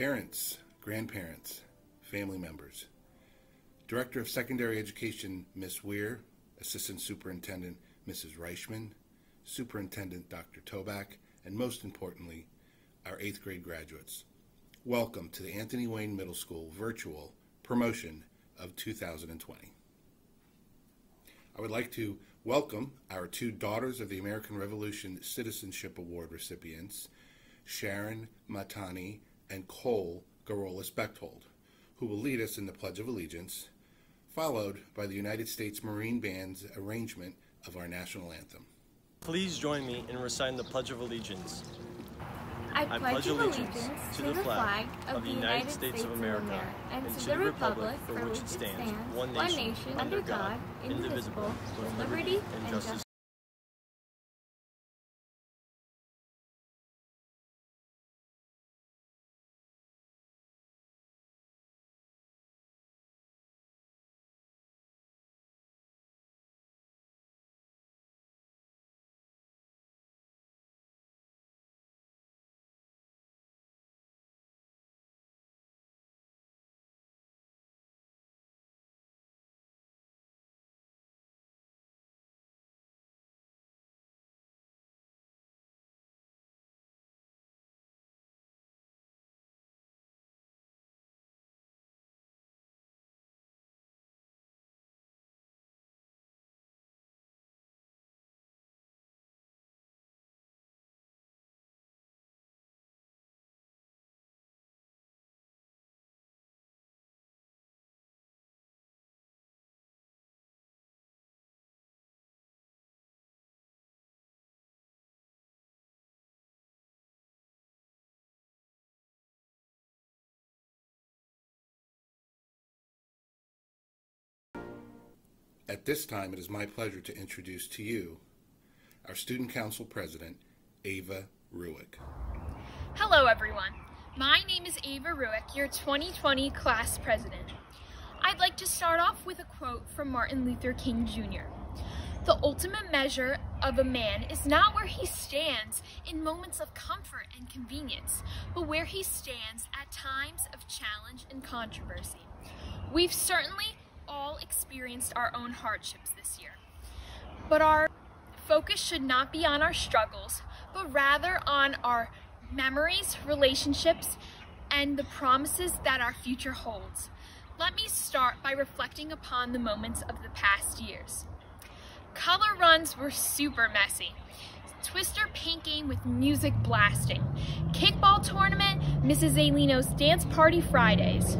parents, grandparents, family members, Director of Secondary Education, Ms. Weir, Assistant Superintendent, Mrs. Reichman, Superintendent, Dr. Toback, and most importantly, our eighth grade graduates. Welcome to the Anthony Wayne Middle School virtual promotion of 2020. I would like to welcome our two Daughters of the American Revolution Citizenship Award recipients, Sharon Matani and Cole Garolis Bechtold, who will lead us in the Pledge of Allegiance, followed by the United States Marine Band's arrangement of our national anthem. Please join me in reciting the Pledge of Allegiance. I pledge allegiance to the flag of the United States of America and to the republic for which it stands, one nation, under God, indivisible, with liberty and justice. At this time, it is my pleasure to introduce to you our Student Council President, Ava Ruick. Hello, everyone. My name is Ava Ruick, your 2020 class president. I'd like to start off with a quote from Martin Luther King Jr. The ultimate measure of a man is not where he stands in moments of comfort and convenience, but where he stands at times of challenge and controversy. We've certainly all experienced our own hardships this year. But our focus should not be on our struggles, but rather on our memories, relationships, and the promises that our future holds. Let me start by reflecting upon the moments of the past years. Color runs were super messy. Twister paint game with music blasting. Kickball tournament, Mrs. Alino's dance party Fridays.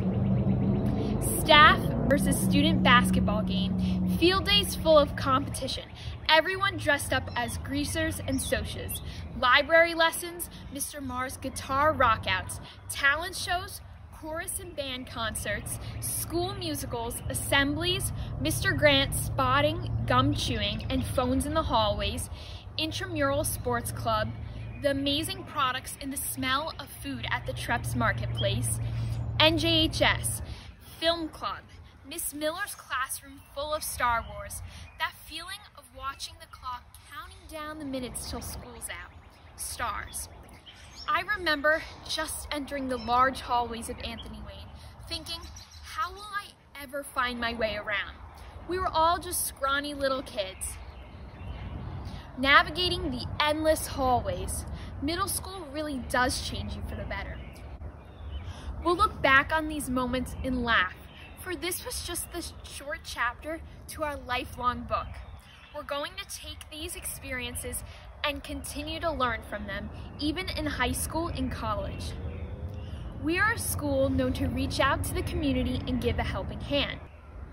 Staff versus student basketball game, field days full of competition, everyone dressed up as greasers and Socs, library lessons, Mr. Mars guitar rockouts, talent shows, chorus and band concerts, school musicals, assemblies, Mr. Grant spotting, gum chewing, and phones in the hallways, intramural sports club, the amazing products and the smell of food at the Treps Marketplace, NJHS, film club, Miss Miller's classroom full of Star Wars. That feeling of watching the clock counting down the minutes till school's out. Stars. I remember just entering the large hallways of Anthony Wayne, thinking, how will I ever find my way around? We were all just scrawny little kids. Navigating the endless hallways, middle school really does change you for the better. We'll look back on these moments and laugh for this was just the short chapter to our lifelong book. We're going to take these experiences and continue to learn from them, even in high school and college. We are a school known to reach out to the community and give a helping hand.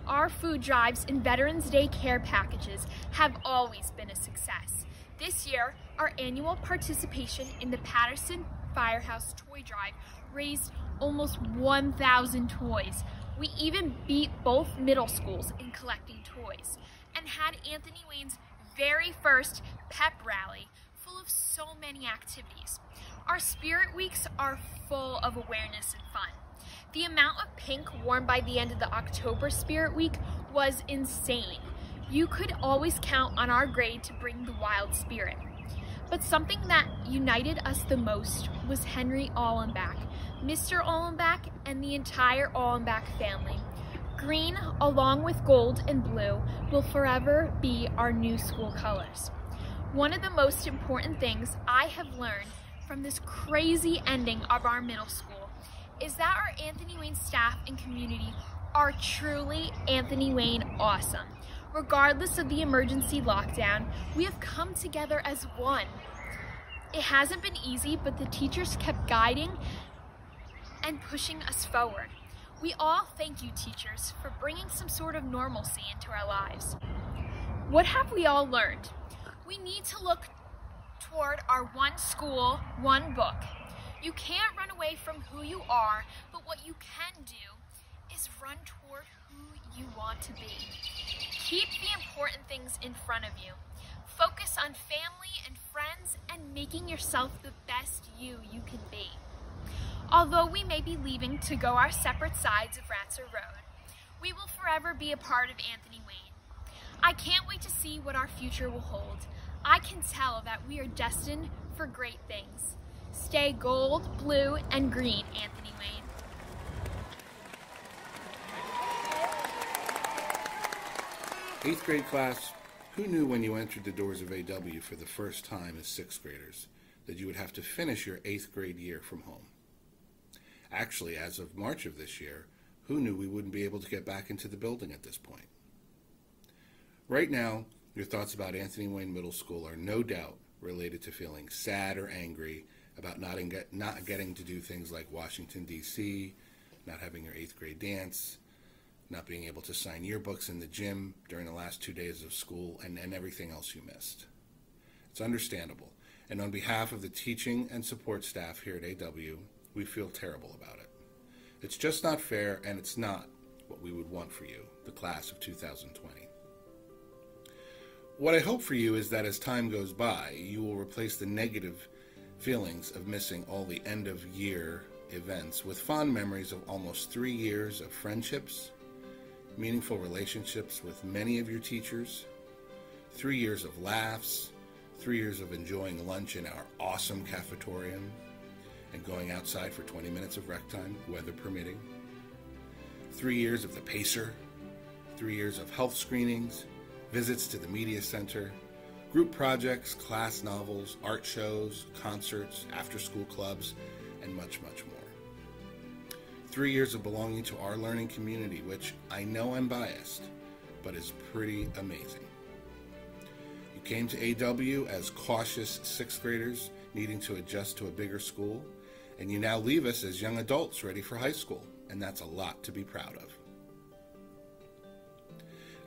Our food drives and Veterans Day care packages have always been a success. This year, our annual participation in the Patterson Firehouse Toy Drive raised almost 1,000 toys, we even beat both middle schools in collecting toys and had Anthony Wayne's very first pep rally full of so many activities. Our spirit weeks are full of awareness and fun. The amount of pink worn by the end of the October Spirit Week was insane. You could always count on our grade to bring the wild spirit. But something that united us the most was Henry Allenbach, Mr. Allenbach, and the entire Allenbach family. Green, along with gold and blue, will forever be our new school colors. One of the most important things I have learned from this crazy ending of our middle school is that our Anthony Wayne staff and community are truly Anthony Wayne awesome. Regardless of the emergency lockdown, we have come together as one. It hasn't been easy, but the teachers kept guiding and pushing us forward. We all thank you, teachers, for bringing some sort of normalcy into our lives. What have we all learned? We need to look toward our one school, one book. You can't run away from who you are, but what you can do is run toward who you want to be. Keep the important things in front of you. Focus on family and friends and making yourself the best you you can be. Although we may be leaving to go our separate sides of Ratzer Road, we will forever be a part of Anthony Wayne. I can't wait to see what our future will hold. I can tell that we are destined for great things. Stay gold, blue, and green, Anthony Wayne. Eighth grade class, who knew when you entered the doors of AW for the first time as sixth graders that you would have to finish your eighth grade year from home? Actually, as of March of this year, who knew we wouldn't be able to get back into the building at this point? Right now, your thoughts about Anthony Wayne Middle School are no doubt related to feeling sad or angry about not, get, not getting to do things like Washington, D.C., not having your eighth grade dance, not being able to sign yearbooks in the gym during the last two days of school, and, and everything else you missed. It's understandable. And on behalf of the teaching and support staff here at AW, we feel terrible about it. It's just not fair, and it's not what we would want for you, the class of 2020. What I hope for you is that as time goes by, you will replace the negative feelings of missing all the end of year events with fond memories of almost three years of friendships, meaningful relationships with many of your teachers, three years of laughs, three years of enjoying lunch in our awesome cafeteria, and going outside for 20 minutes of rec time, weather permitting. Three years of the PACER, three years of health screenings, visits to the media center, group projects, class novels, art shows, concerts, after school clubs, and much, much more. Three years of belonging to our learning community, which I know I'm biased, but is pretty amazing. You came to AW as cautious sixth graders needing to adjust to a bigger school and you now leave us as young adults ready for high school, and that's a lot to be proud of.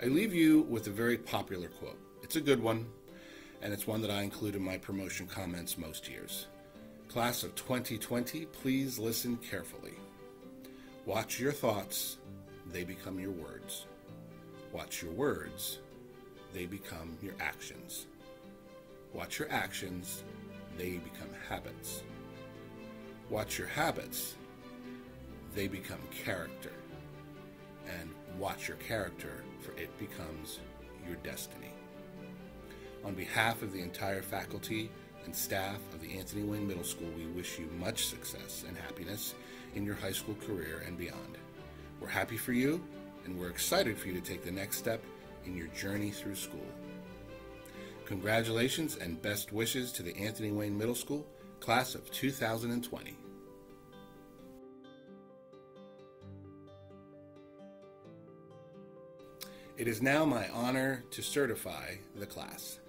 I leave you with a very popular quote. It's a good one, and it's one that I include in my promotion comments most years. Class of 2020, please listen carefully. Watch your thoughts, they become your words. Watch your words, they become your actions. Watch your actions, they become habits. Watch your habits, they become character. And watch your character, for it becomes your destiny. On behalf of the entire faculty and staff of the Anthony Wayne Middle School, we wish you much success and happiness in your high school career and beyond. We're happy for you, and we're excited for you to take the next step in your journey through school. Congratulations and best wishes to the Anthony Wayne Middle School class of 2020. It is now my honor to certify the class.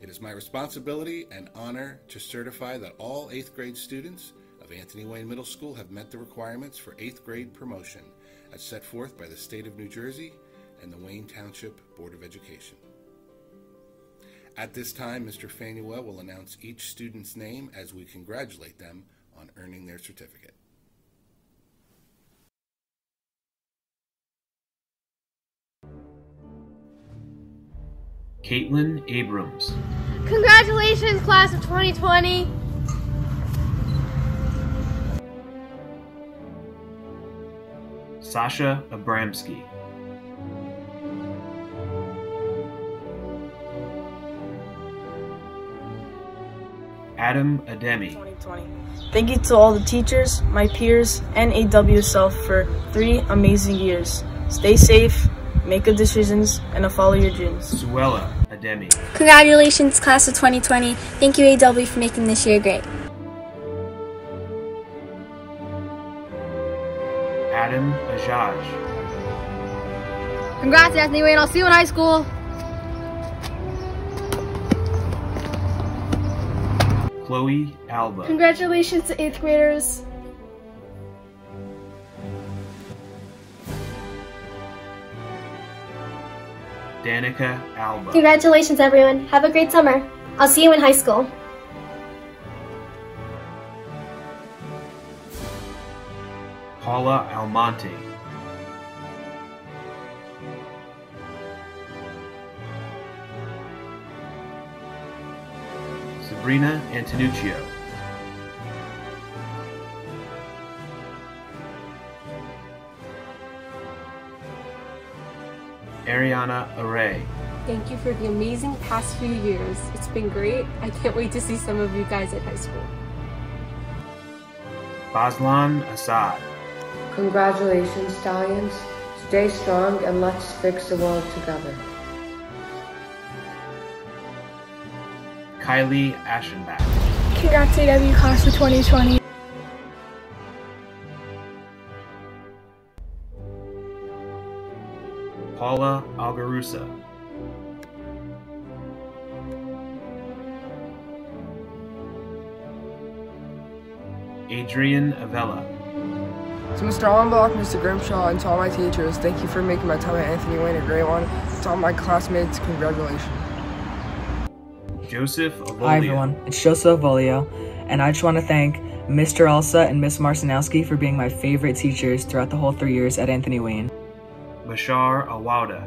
It is my responsibility and honor to certify that all 8th grade students of Anthony Wayne Middle School have met the requirements for 8th grade promotion as set forth by the State of New Jersey and the Wayne Township Board of Education. At this time, Mr. Fanuel will announce each student's name as we congratulate them on earning their certificate. Caitlin Abrams. Congratulations, class of 2020. Sasha Abramsky. Adam Ademi. 2020. Thank you to all the teachers, my peers, and AWSL for three amazing years. Stay safe, make good decisions, and follow your dreams. Suella Ademi. Congratulations, class of 2020. Thank you, AW, for making this year great. Adam Ajaj. Congrats, Anthony Wayne. I'll see you in high school. Chloe Alba. Congratulations to 8th graders. Danica Alba. Congratulations, everyone. Have a great summer. I'll see you in high school. Paula Almonte. Sabrina Antonuccio. Ariana Array. Thank you for the amazing past few years. It's been great. I can't wait to see some of you guys at high school. Baslan Assad. Congratulations, Stallions. Stay strong and let's fix the world together. Kylie Ashenbach. Congrats, AW Class of 2020. Paula Algarusa. Adrian Avella. To Mr. Allenbach, Mr. Grimshaw, and to all my teachers, thank you for making my time at Anthony Wayne a great one. To all my classmates, congratulations. Joseph Avolio. Hi everyone, it's Joseph Avolio, and I just want to thank Mr. Elsa and Miss Marcinowski for being my favorite teachers throughout the whole three years at Anthony Wayne. Bashar Awada.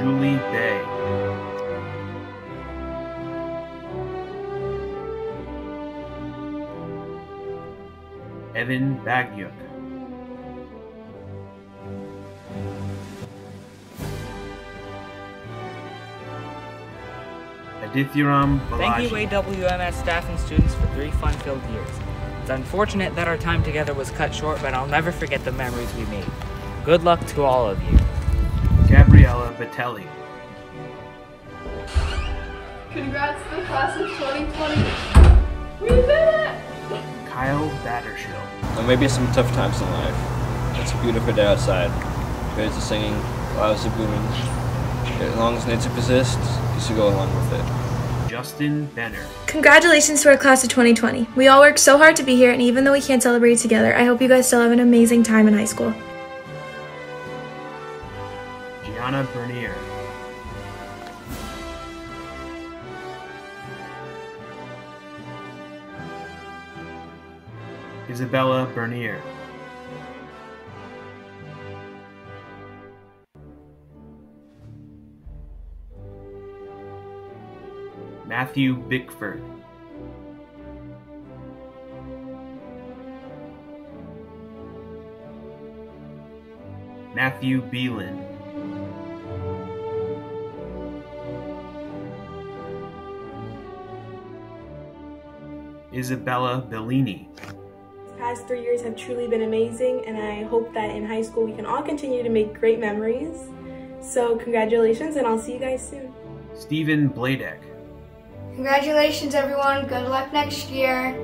Julie Bay. Evan Bagyuk. Adithiram Thank you AWMS staff and students for three fun-filled years. It's unfortunate that our time together was cut short, but I'll never forget the memories we made. Good luck to all of you. Gabriella Vitelli. Congrats to the class of 2020. We did it! Kyle Battershill. There may be some tough times in life. It's a beautiful day outside. Birds are singing, flowers are blooming. As long as nature persists, you should go along with it. Justin Benner. Congratulations to our class of 2020. We all worked so hard to be here, and even though we can't celebrate together, I hope you guys still have an amazing time in high school. Gianna Bernier. Isabella Bernier. Matthew Bickford. Matthew Beelan. Isabella Bellini. These past three years have truly been amazing, and I hope that in high school we can all continue to make great memories. So, congratulations, and I'll see you guys soon. Stephen Bladek. Congratulations, everyone. Good luck next year.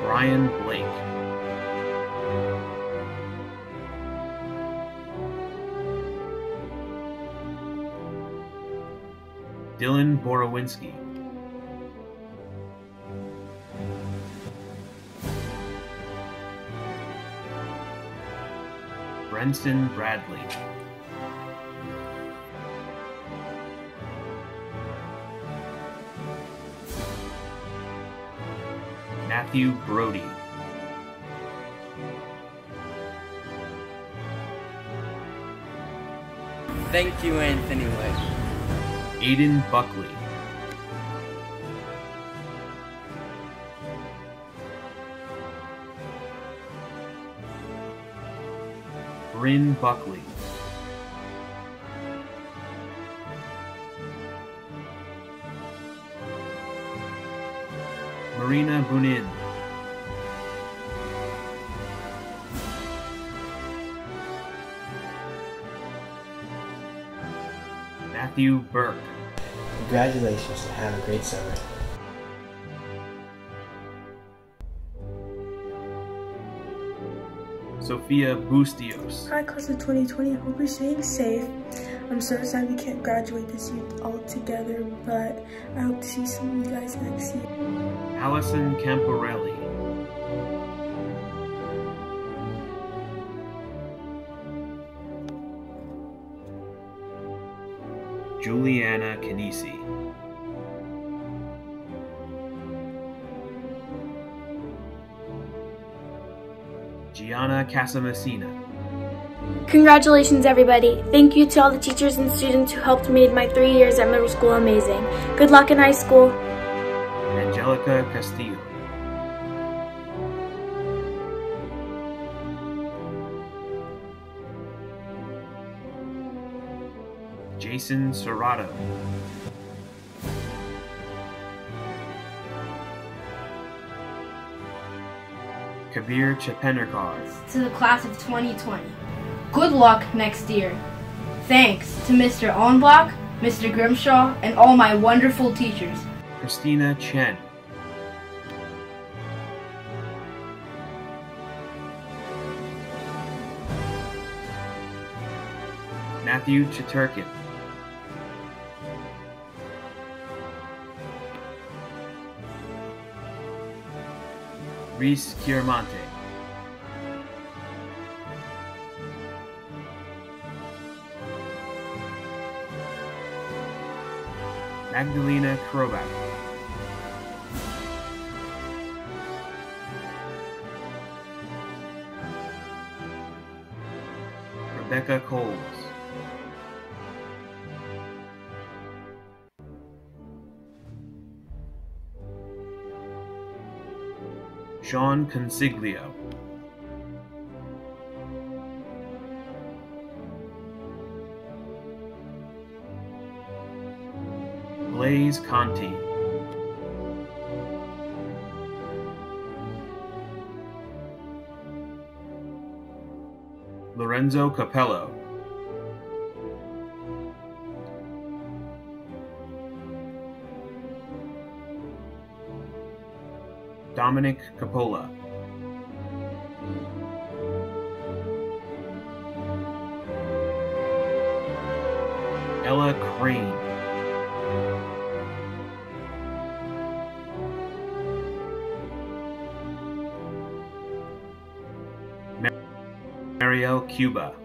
Brian Blake. Dylan Borowinski. Brenton Bradley. Matthew Brody. Thank you, Anthony Wayne. Aiden Buckley. Bryn Buckley. Marina Bunin. Matthew Burke. Congratulations and have a great summer. Sophia Bustios. Hi, class of 2020. I hope you're staying safe. I'm so sad we can't graduate this year all together, but I hope to see some of you guys next year. Allison Camporelli. Juliana Canisi. Gianna Casamasina. Congratulations, everybody. Thank you to all the teachers and students who helped make my three years at middle school amazing. Good luck in high school. Angelica Castillo. Jason Serrato. Kabir Chapenerkar. To the class of 2020. Good luck next year. Thanks to Mr. Allenbach, Mr. Grimshaw, and all my wonderful teachers. Christina Chen. Matthew Chaturkin. Reese Chiaramonte. Magdalena Krobak. Rebecca Coles. Sean Consiglio. Blaze Conti. Lorenzo Capello. Dominic Capola. Ella Crane. Mariel Cuba.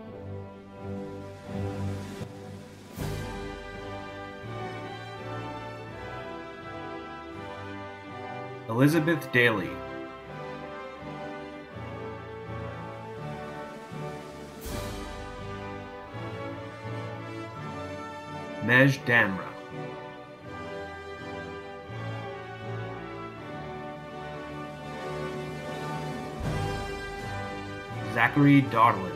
Elizabeth Daly. Mej Damra. Zachary Dodlin.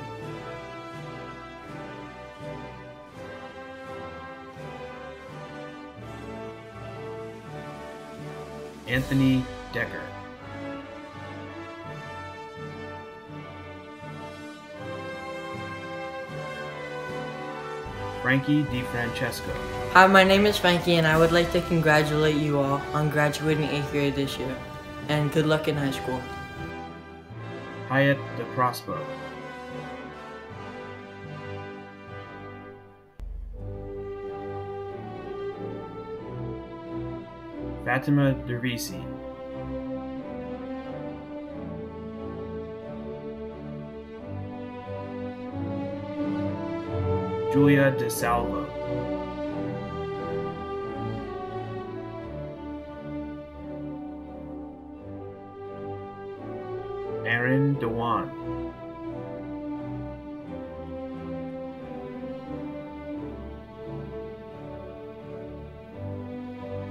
Anthony Decker. Frankie DiFrancesco. Hi, my name is Frankie, and I would like to congratulate you all on graduating 8th grade this year. And good luck in high school. Hyatt DeProspo. Fatima Dervisi. Julia DeSalvo. Aaron Dewan.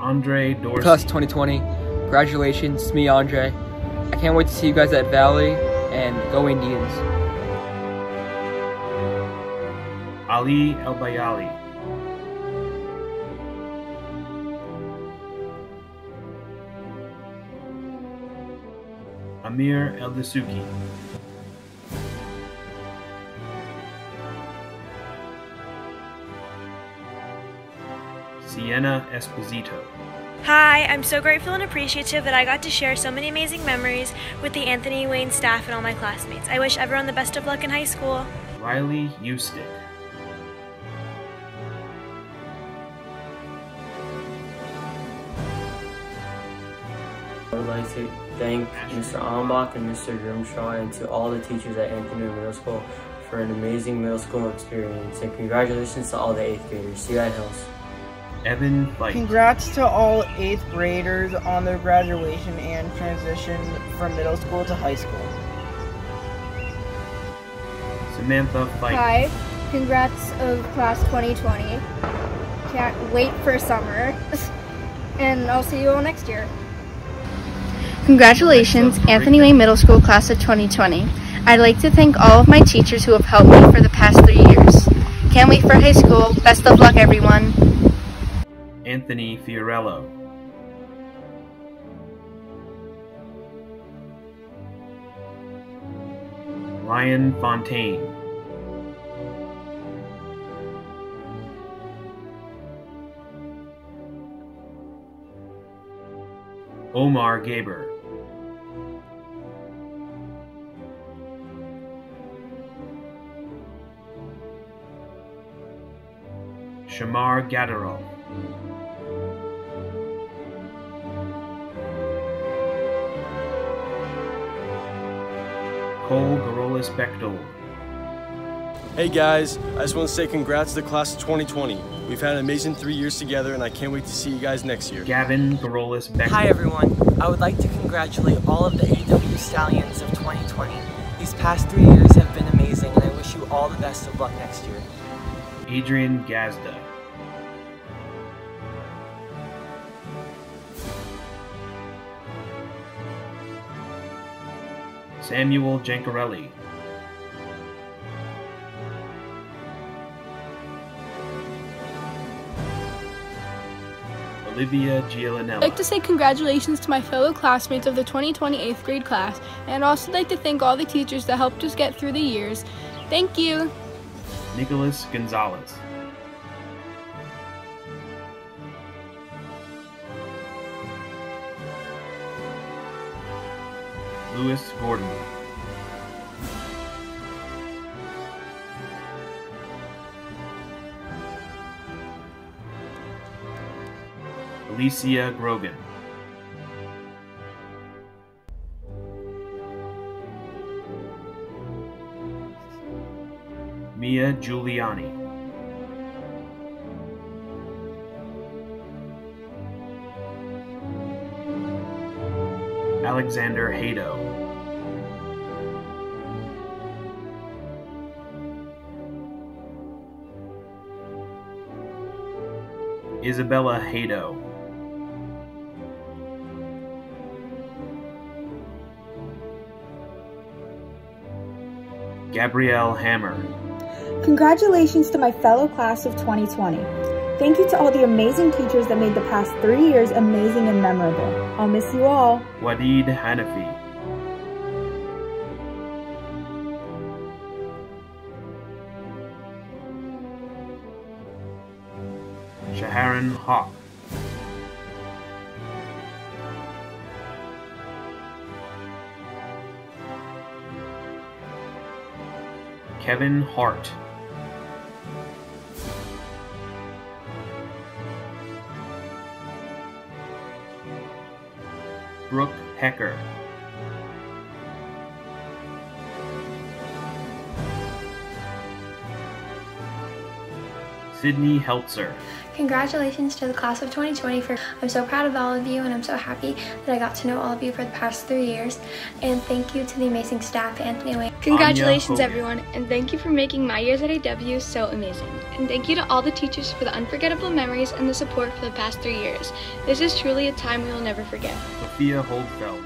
Andre Dorsey. Class 2020, congratulations, it's me, Andre. I can't wait to see you guys at Valley and go Indians. Ali El Bayali. Amir El Dasuki. Sienna Esposito. Hi, I'm so grateful and appreciative that I got to share so many amazing memories with the Anthony Wayne staff and all my classmates. I wish everyone the best of luck in high school. Riley Eustick. Would like to thank Mr. Allenbach and Mr. Grimshaw and to all the teachers at Anthony Middle School for an amazing middle school experience and congratulations to all the 8th graders. See you at Hills. Evan Fight. Congrats to all 8th graders on their graduation and transition from middle school to high school. Samantha Fight. Hi, congrats of class 2020. Can't wait for summer. and I'll see you all next year. Congratulations, Anthony Wayne Middle School class of 2020. I'd like to thank all of my teachers who have helped me for the past three years. Can't wait for high school. Best of luck, everyone. Anthony Fiorello. Ryan Fontaine. Omar Gaber. Shamar Gatterall. Cole Garolis Bechtold. Hey guys, I just want to say congrats to the class of 2020. We've had an amazing three years together and I can't wait to see you guys next year. Gavin Garolis Bechtold. Hi everyone. I would like to congratulate all of the AW Stallions of 2020. These past three years have been amazing and I wish you all the best of luck next year. Adrian Gazda. Samuel Jancarelli. Olivia Giolinella. I'd like to say congratulations to my fellow classmates of the 2020 8th grade class, and I'd also like to thank all the teachers that helped us get through the years. Thank you. Nicholas Gonzalez. Lewis Gordon. Alicia Grogan. Mia Giuliani. Alexander Hado. Isabella Hado. Gabrielle Hammer. Congratulations to my fellow class of 2020. Thank you to all the amazing teachers that made the past three years amazing and memorable. I'll miss you all. Wadid Hanafi. Shaharan Hawk. Kevin Hart. Brooke Hecker. Sydney Heltzer. Congratulations to the class of 2020 for I'm so proud of all of you and I'm so happy that I got to know all of you for the past three years and thank you to the amazing staff Anthony Wayne. Congratulations everyone and thank you for making my years at AW so amazing. And thank you to all the teachers for the unforgettable memories and the support for the past three years. This is truly a time we will never forget. Sophia Holdfeld.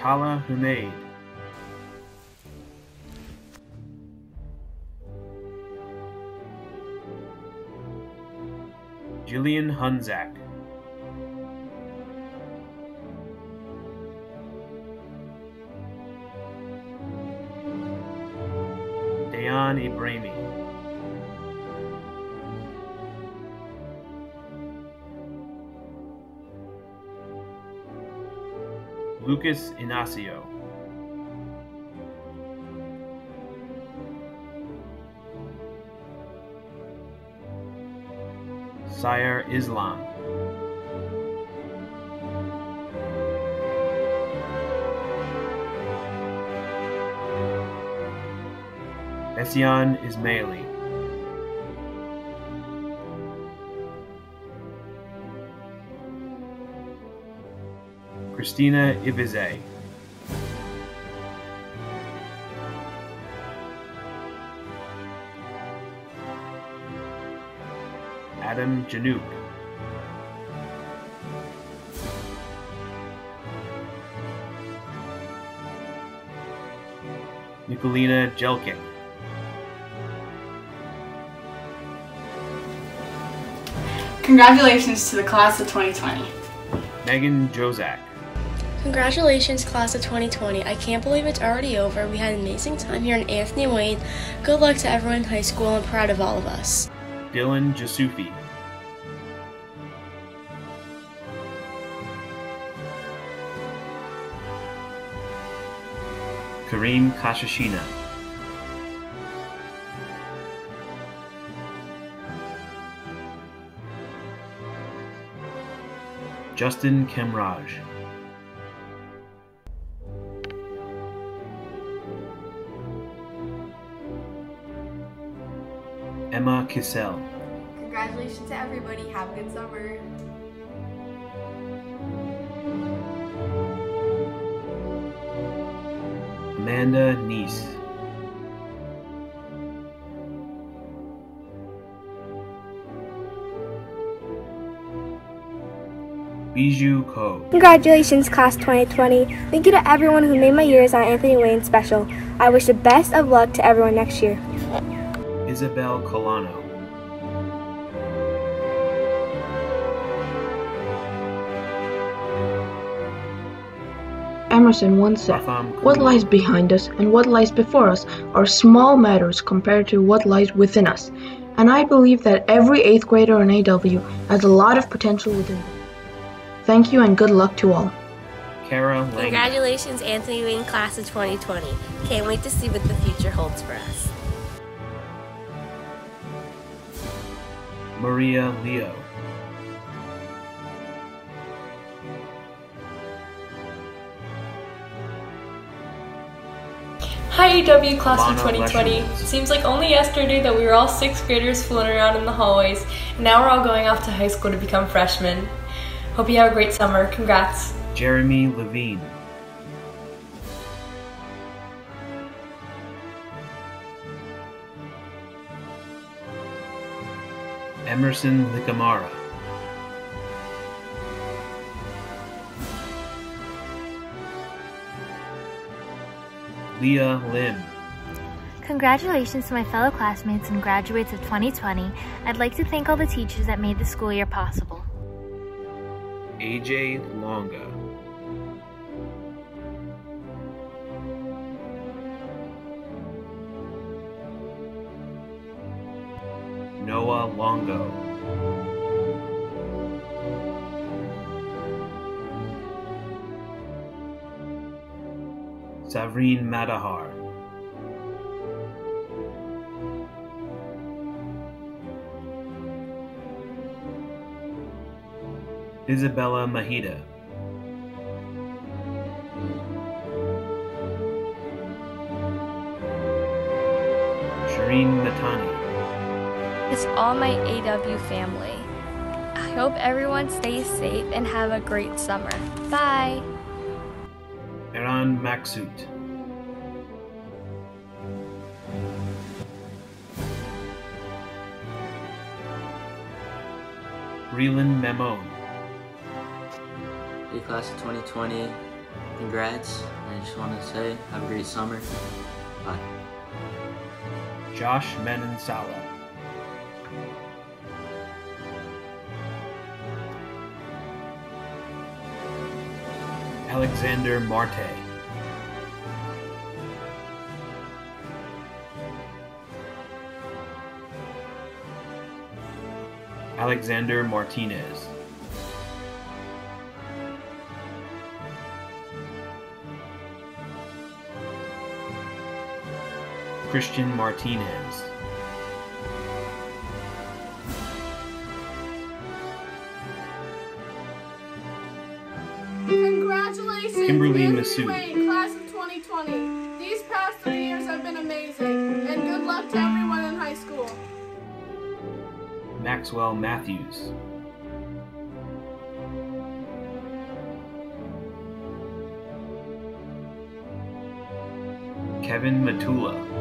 Tala Humaid. Jillian Hunzak. Ibrahimi. Lucas Inacio. Sire Islam. Essian Ismaili. Christina Ibize. Adam Janouk. Nicolina Jelkin. Congratulations to the class of 2020. Megan Jozak. Congratulations, class of 2020. I can't believe it's already over. We had an amazing time here in Anthony Wayne. Good luck to everyone in high school. I'm proud of all of us. Dylan Jasufi. Kareem Kashashina. Justin Kemraj. Emma Kissel. Congratulations to everybody. Have a good summer. Amanda Neese. Bijou Ko. Congratulations, class 2020. Thank you to everyone who made my years on Anthony Wayne special. I wish the best of luck to everyone next year. Isabel Colano. Emerson once said, What lies behind us and what lies before us are small matters compared to what lies within us. And I believe that every 8th grader in AW has a lot of potential within them. Thank you and good luck to all. Kara Lang. Congratulations, Anthony Wayne class of 2020. Can't wait to see what the future holds for us. Maria Leo. Hi AW class of 2020. Lesherman. Seems like only yesterday that we were all sixth graders fooling around in the hallways, and now we're all going off to high school to become freshmen. Hope you have a great summer. Congrats. Jeremy Levine. Emerson Likamara. Leah Lim. Congratulations to my fellow classmates and graduates of 2020. I'd like to thank all the teachers that made the school year possible. AJ Longa. Noah Longo. Savreen Madahar. Isabella Mahida. Shireen Matani. It's all my AW family. I hope everyone stays safe and have a great summer. Bye. Eran Maksut. Breland Memon. Class of 2020, congrats. I just want to say, have a great summer. Bye. Josh Menansala. Alexander Marte. Alexander Martinez. Christian Martinez. Congratulations, Kimberly Masood. Class of 2020. These past three years have been amazing, and good luck to everyone in high school. Maxwell Matthews. Kevin Matula.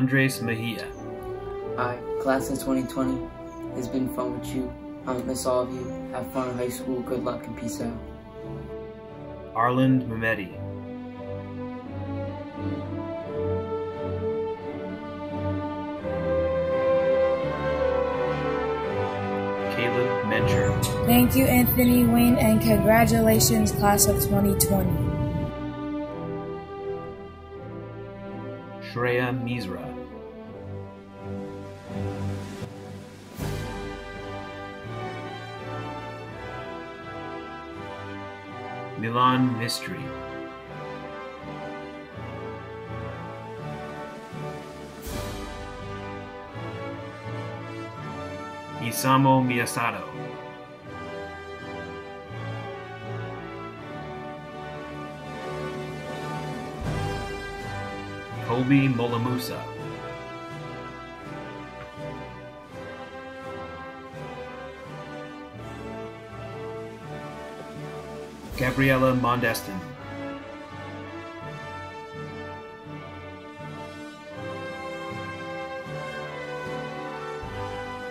Andres Mejia. Hi, class of 2020. It's been fun with you. I miss all of you. Have fun in high school. Good luck and peace out. Arland Mehmedi. Caleb Mencher. Thank you, Anthony Wayne, and congratulations, class of 2020. Shreya Misra. Mystery. Isamo Miyasato. Kobe Molamusa. Gabriella Mondestin.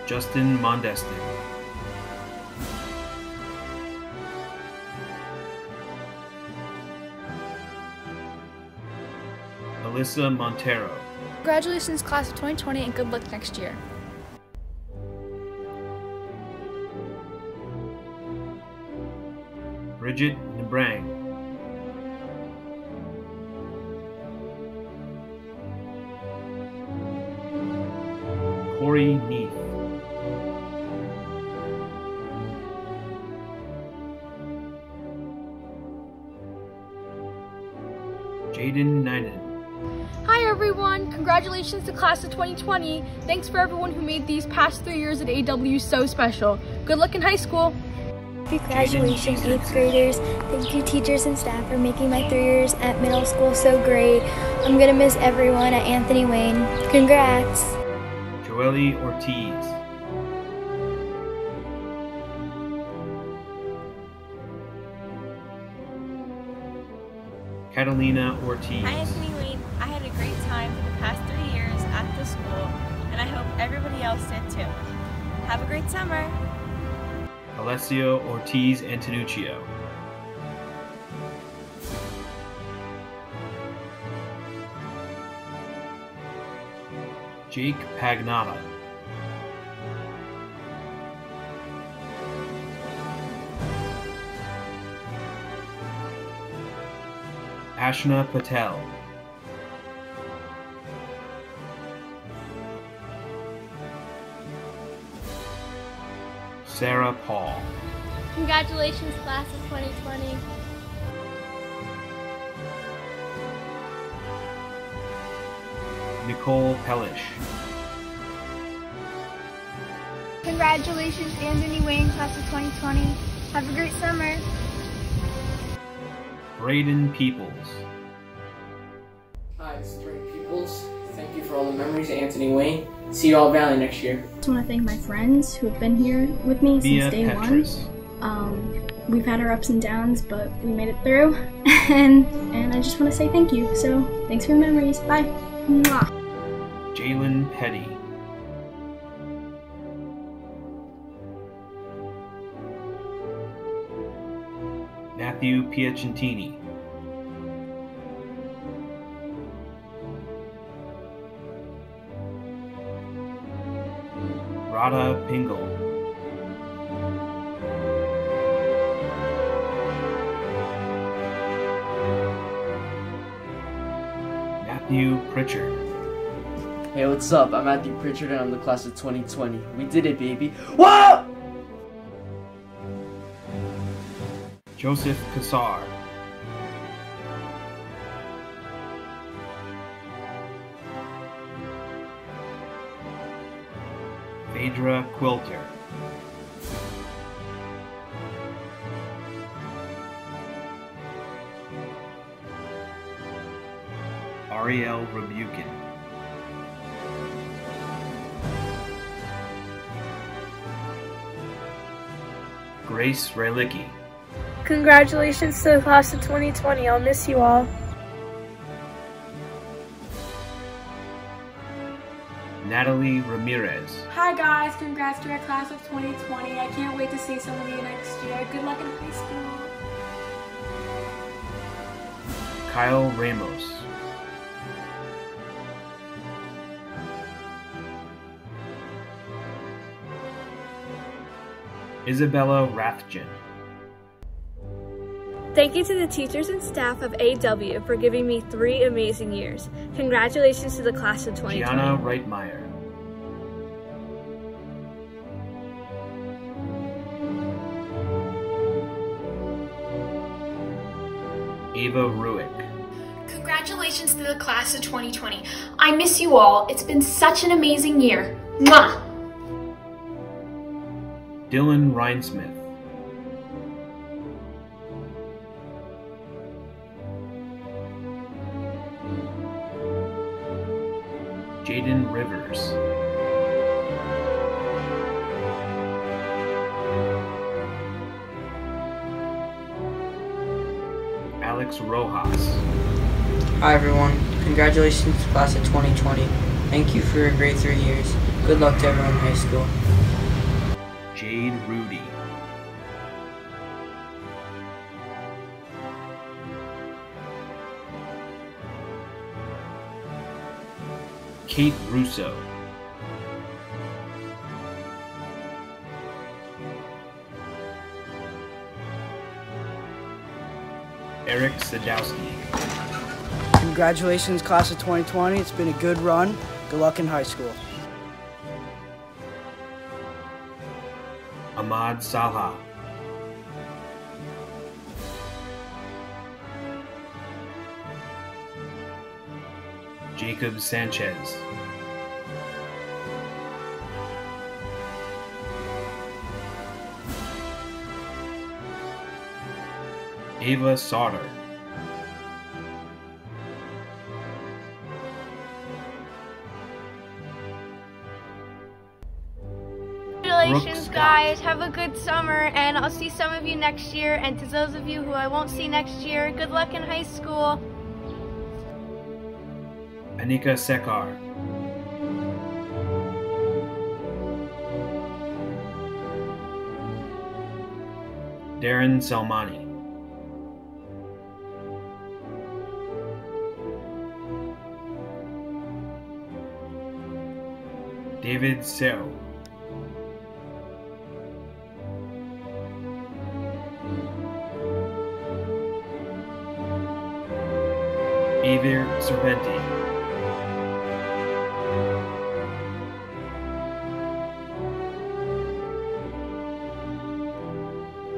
Justin Mondestin. Alyssa Montero. Congratulations, class of 2020, and good luck next year. Bridget Nebrang. Corey Neath. Jaden Ninen. Hi everyone! Congratulations to class of 2020. Thanks for everyone who made these past three years at AW so special. Good luck in high school. Congratulations, 8th graders. Thank you, teachers and staff, for making my three years at middle school so great. I'm going to miss everyone at Anthony Wayne. Congrats! Joelle Ortiz. Catalina Ortiz. Hi, Anthony Wayne. I had a great time for the past three years at the school, and I hope everybody else did too. Have a great summer. Alessio Ortiz Antonuccio. Jake Pagnotta. Ashna Patel. Sarah Paul. Congratulations, class of 2020. Nicole Pellish. Congratulations, Anthony Wayne, class of 2020. Have a great summer. Braden Peoples. Hi, this is Braden Peoples. Thank you for all the memories, Anthony Wayne. See you all Valley next year. I just want to thank my friends who have been here with me Via since day Petrus. one. Um, we've had our ups and downs, but we made it through. and and I just want to say thank you. So thanks for the memories. Bye. Mwah. Jalen Petty. Matthew Piacentini. Radha Pingle. Matthew Pritchard. Hey, what's up? I'm Matthew Pritchard and I'm the class of 2020. We did it, baby. Whoa! Joseph Kassar. Phaedra Quilter. Ariel Rebukin. Grace Raylicki. Congratulations to the class of 2020. I'll miss you all. Natalie Ramirez. Hi guys, congrats to our class of 2020. I can't wait to see some of you next year. Good luck in high school. Kyle Ramos. Isabella Rathjen. Thank you to the teachers and staff of AW for giving me three amazing years. Congratulations to the class of 2020. Gianna Reitmeyer. Ava Ruick. Congratulations to the class of 2020. I miss you all. It's been such an amazing year. Mwah! Dylan Rhinesmith. Jaden Rivers. Alex Rojas. Hi everyone. Congratulations to class of 2020. Thank you for your great three years. Good luck to everyone in high school. Jade Rudy. Kate Russo. Eric Sadowski. Congratulations, class of 2020. It's been a good run. Good luck in high school. Ahmad Salha. Jacob Sanchez. Ava Sauter. Congratulations, guys. Have a good summer, and I'll see some of you next year. And to those of you who I won't see next year, good luck in high school. Anika Sekar. Darren Salmani. David Seo. Avir Serventi.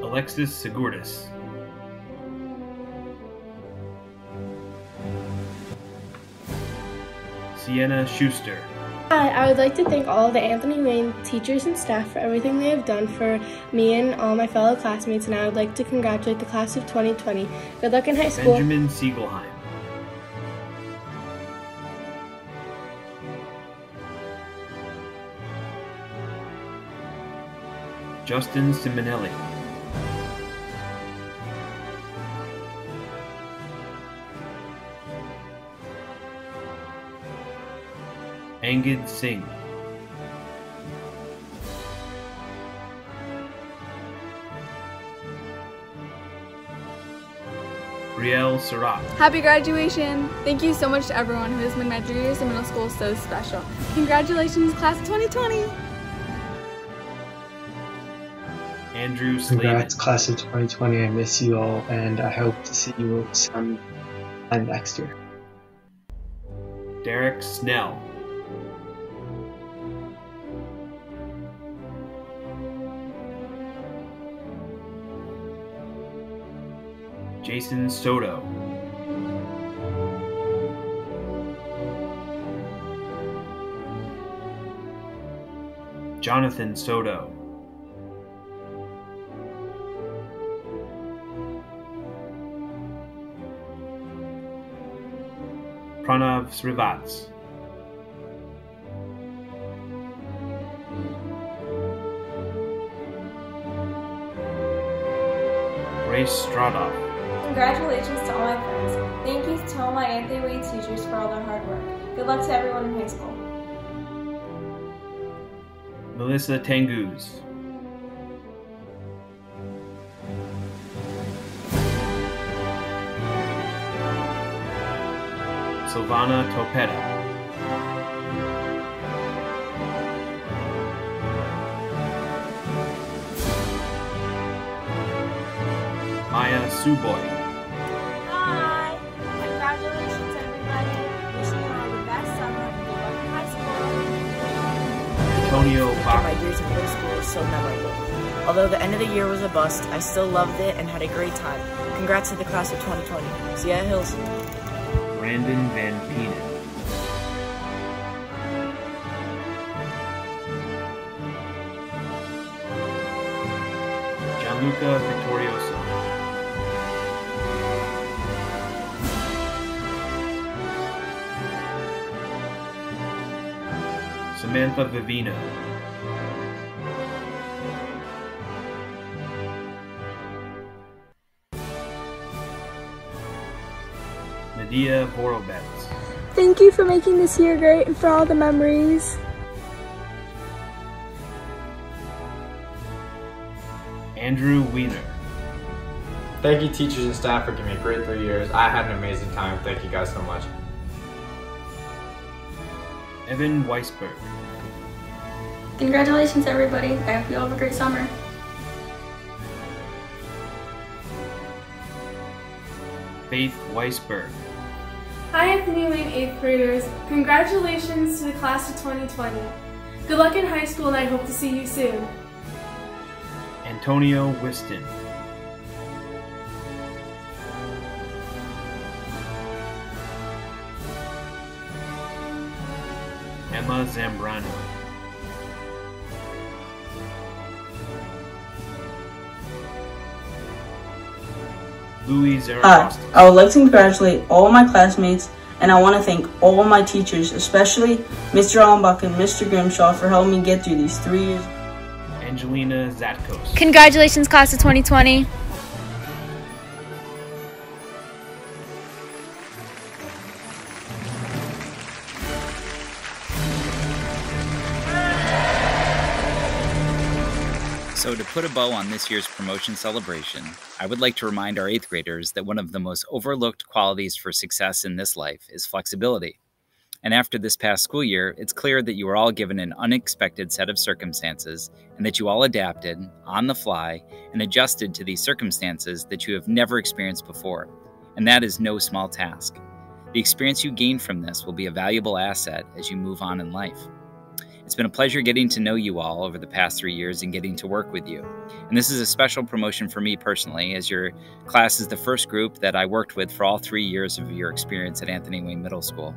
Alexis Sigurdis. Sienna Schuster. Hi, I would like to thank all the Anthony Wayne teachers and staff for everything they have done for me and all my fellow classmates, and I would like to congratulate the class of 2020. Good luck in high school. Benjamin Siegelheim. Justin Simonelli. Angad Singh. Brielle Surratt. Happy graduation! Thank you so much to everyone who has made my three years in middle school so special. Congratulations, class of 2020! Andrew Slavin. Congrats, class of 2020. I miss you all, and I hope to see you some next year. Derek Snell. Jason Soto. Jonathan Soto. Pranav Srivats. Grace Stradov. Congratulations to all my friends. Thank you to all my Anthony Wayne teachers for all their hard work. Good luck to everyone in high school. Melissa Tanguz. Silvana Topeta. Maya Suboy. Antonio Bach. My years in middle school was so memorable. Although the end of the year was a bust, I still loved it and had a great time. Congrats to the class of 2020. See ya at Hills. Brandon Van Penen. Gianluca Vittorioso. Samantha Vivino. Nadia Borobets. Thank you for making this year great and for all the memories. Andrew Weiner. Thank you teachers and staff for giving me a great three years. I had an amazing time. Thank you guys so much. Evan Weisberg. Congratulations everybody. I hope you all have a great summer. Faith Weisberg. Hi Anthony Wayne 8th graders. Congratulations to the class of 2020. Good luck in high school and I hope to see you soon. Antonio Whiston. Emma Zambrano. Louis Hi, Zaragoza. I would like to congratulate all my classmates and I want to thank all my teachers, especially Mr. Allenbach and Mr. Grimshaw for helping me get through these three years. Angelina Zatkos. Congratulations, class of 2020. Put a bow on this year's promotion celebration, I would like to remind our eighth graders that one of the most overlooked qualities for success in this life is flexibility. And after this past school year, it's clear that you were all given an unexpected set of circumstances and that you all adapted on the fly and adjusted to these circumstances that you have never experienced before. And that is no small task. The experience you gain from this will be a valuable asset as you move on in life. It's been a pleasure getting to know you all over the past three years and getting to work with you. And this is a special promotion for me personally, as your class is the first group that I worked with for all three years of your experience at Anthony Wayne Middle School.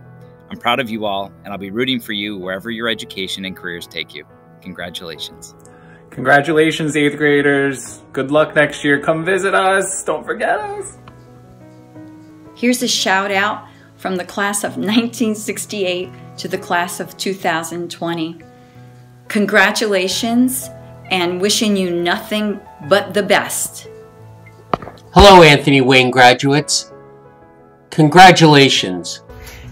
I'm proud of you all, and I'll be rooting for you wherever your education and careers take you. Congratulations. Congratulations, eighth graders. Good luck next year. Come visit us. Don't forget us. Here's a shout out from the class of 1968 to the class of 2020. Congratulations and wishing you nothing but the best. Hello, Anthony Wayne graduates. Congratulations.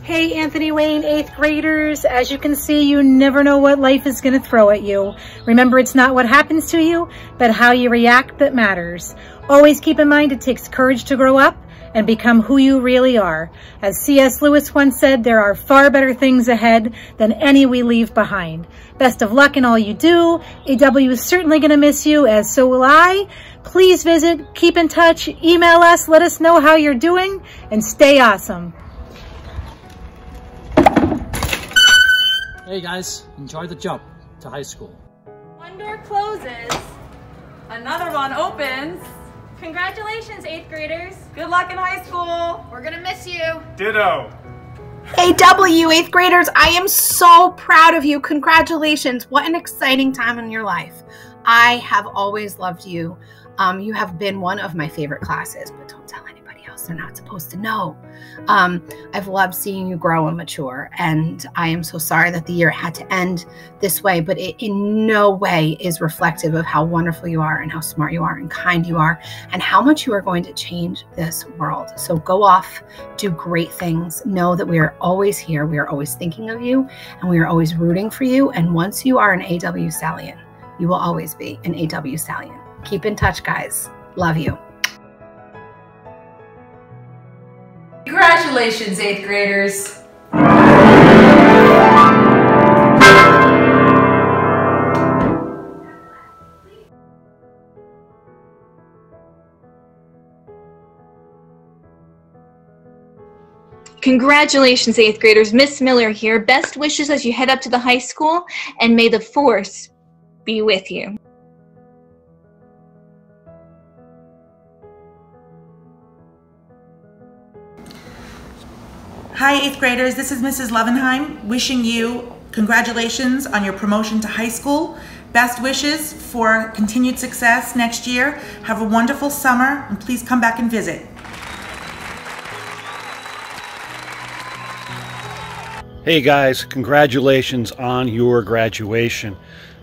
Hey, Anthony Wayne, 8th graders. As you can see, you never know what life is going to throw at you. Remember, it's not what happens to you, but how you react that matters. Always keep in mind it takes courage to grow up and become who you really are. As C.S. Lewis once said, there are far better things ahead than any we leave behind. Best of luck in all you do. AW is certainly going to miss you, as so will I. Please visit, keep in touch, email us, let us know how you're doing, and stay awesome. Hey guys, enjoy the jump to high school. One door closes, another one opens. Congratulations, eighth graders. Good luck in high school. We're gonna miss you. Ditto. AW, eighth graders, I am so proud of you. Congratulations. What an exciting time in your life. I have always loved you. Um, you have been one of my favorite classes, but don't tell anybody else. They're not supposed to know. Um, I've loved seeing you grow and mature, and I am so sorry that the year had to end this way, but it in no way is reflective of how wonderful you are and how smart you are and kind you are and how much you are going to change this world. So go off, do great things. Know that we are always here. We are always thinking of you, and we are always rooting for you. And once you are an AW Stallion, you will always be an AW Stallion. Keep in touch, guys. Love you. Congratulations, eighth graders. Congratulations, eighth graders. Miss Miller here. Best wishes as you head up to the high school, and may the force be with you. Hi, eighth graders. This is Mrs. Levenheim wishing you congratulations on your promotion to high school. Best wishes for continued success next year. Have a wonderful summer and please come back and visit. Hey guys, congratulations on your graduation.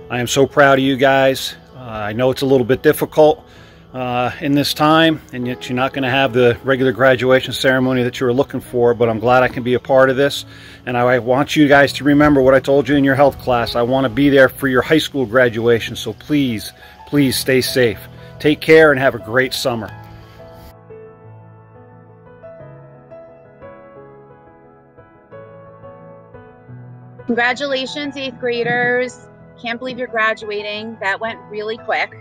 I am so proud of you guys. Uh, I know it's a little bit difficult uh, in this time and yet you're not going to have the regular graduation ceremony that you were looking for but I'm glad I can be a part of this and I want you guys to remember what I told you in your health class. I want to be there for your high school graduation so please, please stay safe. Take care and have a great summer. Congratulations, eighth graders. Can't believe you're graduating. That went really quick.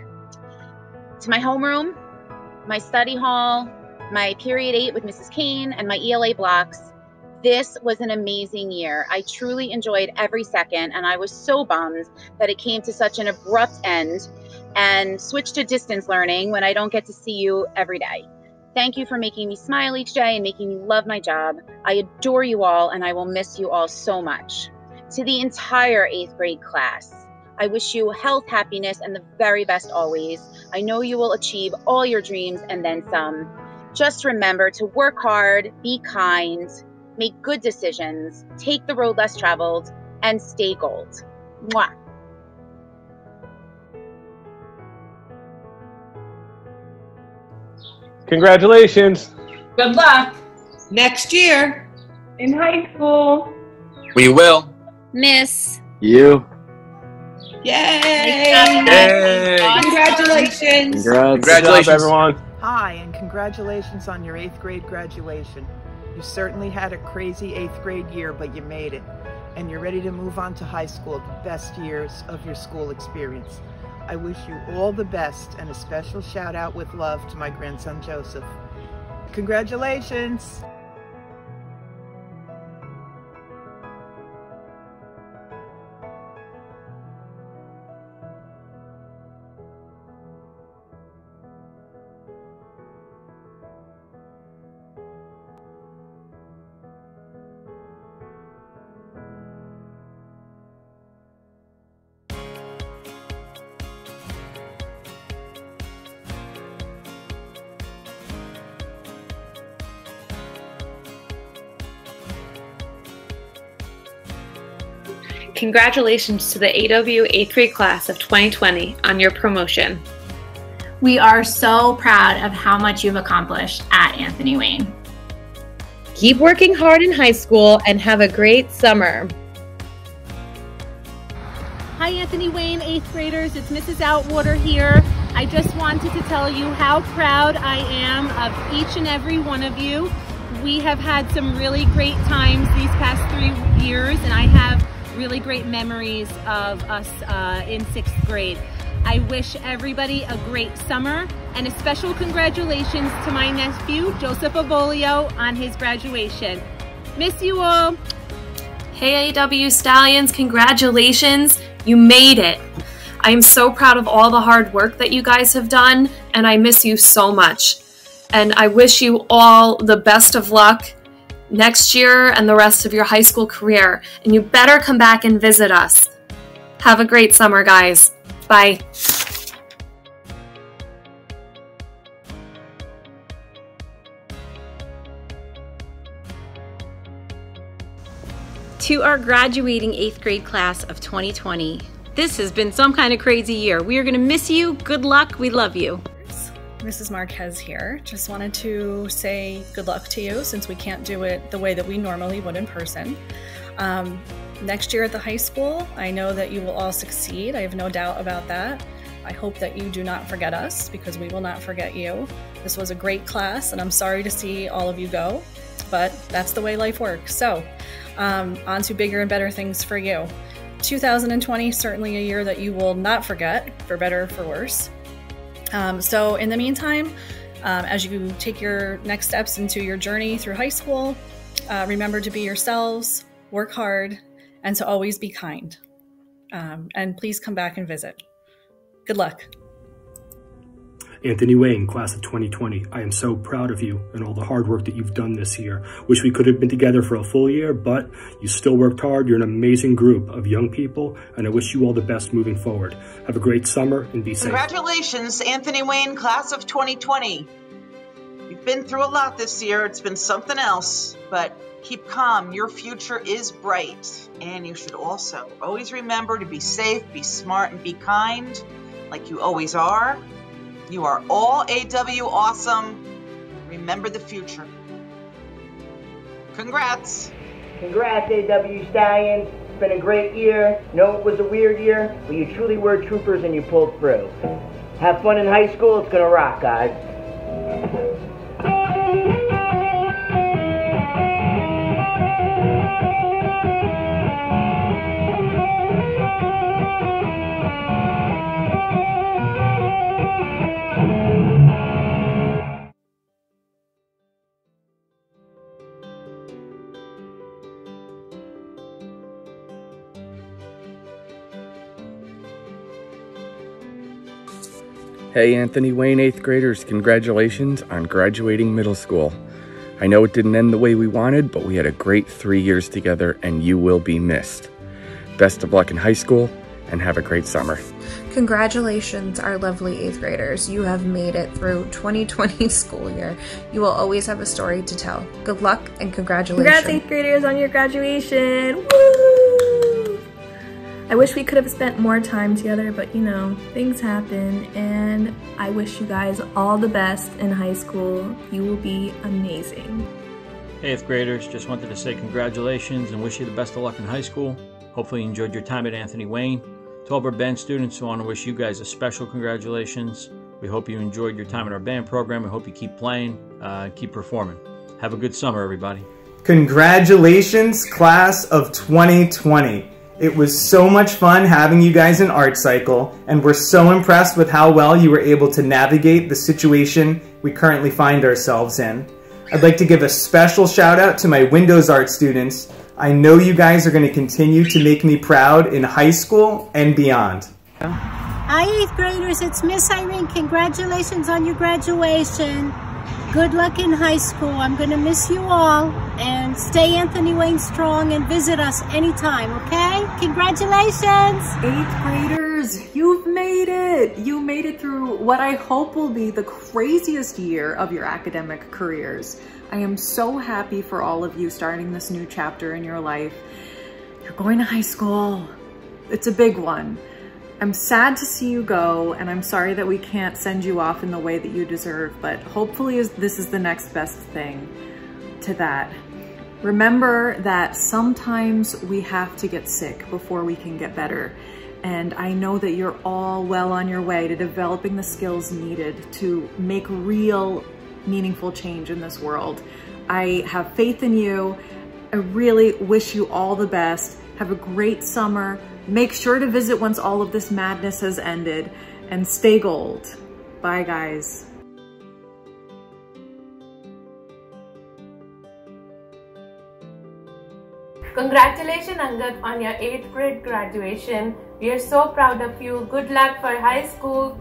To my homeroom, my study hall, my period eight with Mrs. Kane, and my ELA blocks. This was an amazing year. I truly enjoyed every second, and I was so bummed that it came to such an abrupt end and switched to distance learning when I don't get to see you every day. Thank you for making me smile each day and making me love my job. I adore you all, and I will miss you all so much. To the entire eighth grade class, I wish you health, happiness, and the very best always. I know you will achieve all your dreams and then some. Just remember to work hard, be kind, make good decisions, take the road less traveled, and stay gold. Mwah. Congratulations. Good luck. Next year. In high school. We will. Miss. You. Yay! Yay! Congratulations. Congrats. Good job, everyone. Hi, and congratulations on your eighth grade graduation. You certainly had a crazy eighth grade year, but you made it. And you're ready to move on to high school, the best years of your school experience. I wish you all the best and a special shout out with love to my grandson Joseph. Congratulations! Congratulations to the AW 8th grade class of 2020 on your promotion. We are so proud of how much you've accomplished at Anthony Wayne. Keep working hard in high school and have a great summer. Hi, Anthony Wayne, eighth graders. It's Mrs. Outwater here. I just wanted to tell you how proud I am of each and every one of you. We have had some really great times these past three years and I have really great memories of us uh, in sixth grade. I wish everybody a great summer and a special congratulations to my nephew, Joseph Abolio, on his graduation. Miss you all. Hey AW Stallions, congratulations. You made it. I am so proud of all the hard work that you guys have done, and I miss you so much. And I wish you all the best of luck next year and the rest of your high school career. And you better come back and visit us. Have a great summer, guys. Bye. To our graduating eighth grade class of 2020, this has been some kind of crazy year. We are going to miss you. Good luck. We love you. Mrs. Marquez here. Just wanted to say good luck to you since we can't do it the way that we normally would in person. Um, next year at the high school, I know that you will all succeed. I have no doubt about that. I hope that you do not forget us because we will not forget you. This was a great class, and I'm sorry to see all of you go, but that's the way life works. So, um, on to bigger and better things for you. 2020, certainly a year that you will not forget, for better or for worse. Um, so, in the meantime, um, as you take your next steps into your journey through high school, uh, remember to be yourselves, work hard, and to always be kind. Um, and please come back and visit. Good luck. Anthony Wayne, class of 2020, I am so proud of you and all the hard work that you've done this year. Wish we could have been together for a full year, but you still worked hard. You're an amazing group of young people, and I wish you all the best moving forward. Have a great summer and be safe. Congratulations, Anthony Wayne, class of 2020. You've been through a lot this year. It's been something else, but keep calm. Your future is bright. And you should also always remember to be safe, be smart, and be kind, like you always are. You are all AW awesome. Remember the future. Congrats. Congrats, AW Stallions. It's been a great year. No, it was a weird year, but you truly were troopers and you pulled through. Have fun in high school. It's going to rock, guys. Hey Anthony Wayne 8th graders, congratulations on graduating middle school. I know it didn't end the way we wanted, but we had a great three years together and you will be missed. Best of luck in high school and have a great summer. Congratulations, our lovely 8th graders. You have made it through 2020 school year. You will always have a story to tell. Good luck and congratulations. Congrats 8th graders on your graduation. Woo! I wish we could have spent more time together, but you know, things happen and I wish you guys all the best in high school. You will be amazing. Eighth graders, just wanted to say congratulations and wish you the best of luck in high school. Hopefully you enjoyed your time at Anthony Wayne. To all our band students, I want to wish you guys a special congratulations. We hope you enjoyed your time in our band program. We hope you keep playing, uh, keep performing. Have a good summer, everybody. Congratulations, class of 2020. It was so much fun having you guys in Art Cycle, and we're so impressed with how well you were able to navigate the situation we currently find ourselves in. I'd like to give a special shout out to my Windows Art students. I know you guys are going to continue to make me proud in high school and beyond. Hi, 8th graders. It's Miss Irene. Congratulations on your graduation. Good luck in high school. I'm going to miss you all. And stay Anthony Wayne strong and visit us anytime, okay? Congratulations! Eighth graders, you've made it! You made it through what I hope will be the craziest year of your academic careers. I am so happy for all of you starting this new chapter in your life. You're going to high school. It's a big one. I'm sad to see you go, and I'm sorry that we can't send you off in the way that you deserve, but hopefully this is the next best thing to that. Remember that sometimes we have to get sick before we can get better. And I know that you're all well on your way to developing the skills needed to make real meaningful change in this world. I have faith in you. I really wish you all the best. Have a great summer. Make sure to visit once all of this madness has ended and stay gold. Bye guys. Congratulations, Angad, on your 8th grade graduation. We are so proud of you. Good luck for high school.